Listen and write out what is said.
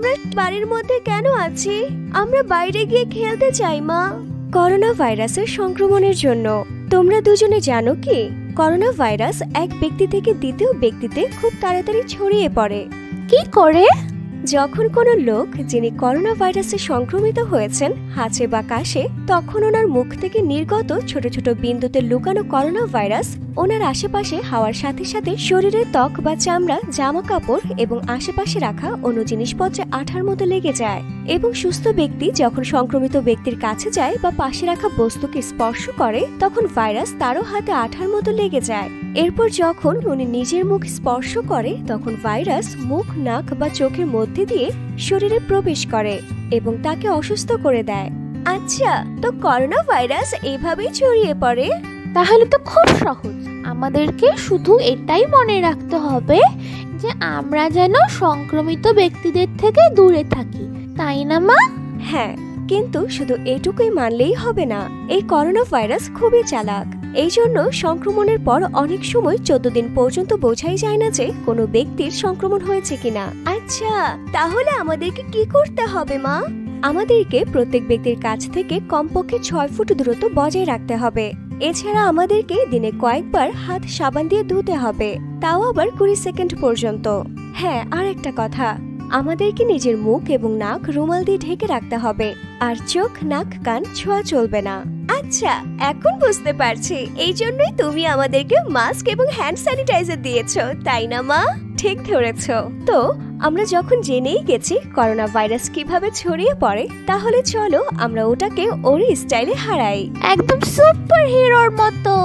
আমরা বাড়ির মধ্যে কেন আছি? আমরা বাইরে গিয়ে খেলতে চাই মা। করোনা ভাইরাসের সংক্রমণের জন্য। তোমরা দুজনে জানো কি? করোনা ভাইরাস এক ব্যক্তি থেকে দ্বিতীয় ব্যক্তিতে খুব তাড়াতাড়ি ছড়িয়ে পড়ে। কি করে? যখন কোনো লোক যিনি করোনা ভাইরাসে সংক্রমিত হয়েছেন হাঁচে বা কাশে তখন ওনার মুখ থেকে নির্গত ছোট ছোট বিন্দুতে লুকানো করোনা ভাইরাস ওনার আশেপাশে হাওয়ার সাথে সাথে শরীরের ত্বক বা চামড়া জামা কাপড় এবং আশেপাশে রাখা অন্য জিনিসপত্রে আঠার মতো লেগে যায় এবং সুস্থ ব্যক্তি যখন সংক্রমিত ব্যক্তির কাছে যায় বা পাশে রাখা বস্তুকে স্পর্শ করে, তখন ভাইরাস তারও হাতে আঠার মতো লেগে যায়। এরপর যখন উনি নিজের মুখ স্পর্শ করে, তখন ভাইরাস মুখ, নাক বা চোখের মধ্যে দিয়ে শরীরে প্রবেশ করে এবং তাকে অসুস্থ করে দেয়। আচ্ছা তো করোনা ভাইরাস এভাবেই ছড়িয়ে পড়ে? তাহলে তো খুব সহজ। আমাদেরকে শুধু এটাই মনে রাখতে হবে যে আমরা যেন সংক্রমিত ব্যক্তিদের থেকে দূরে থাকি। তাই না, মা? হ্যাঁ কিন্তু শুধু এটুকুই মানলেই হবে না, এই করোনা ভাইরাস খুবই চালাক। এই জন্য সংক্রমণের পর অনেক সময় চোদ্দ দিন পর্যন্ত বোঝাই যায় না যে কোনো ব্যক্তির সংক্রমণ হয়েছে কিনা। আচ্ছা তাহলে আমাদেরকে কি করতে হবে, মা? আমাদেরকে প্রত্যেক ব্যক্তির কাছ থেকে কমপক্ষে ছয় ফুট দূরত্ব বজায় রাখতে হবে। এছাড়া আমাদেরকে দিনে কয়েকবার হাত সাবান দিয়ে ধুতে হবে, তাও আবার কুড়ি সেকেন্ড পর্যন্ত। হ্যাঁ আর একটা কথা, আমাদেরকে নিজের মুখ এবং নাক রুমাল দিয়ে ঢেকে রাখতে হবে, আর চোখ, নাক, কান ছোঁয়া চলবে না। আচ্ছা এখন বুঝতে পারছি, এই জন্যই তুমি আমাদেরকে মাস্ক এবং হ্যান্ড স্যানিটাইজার দিয়েছ, তাই না মা? ঠিক ধরেছ। তো, আমরা যখন জেনেই গেছি করোনা ভাইরাস কীভাবে ছড়িয়ে পড়ে, তাহলে চলো আমরা ওটাকে ওর স্টাইলে হারাই। একদম সুপার হিরোর মতো।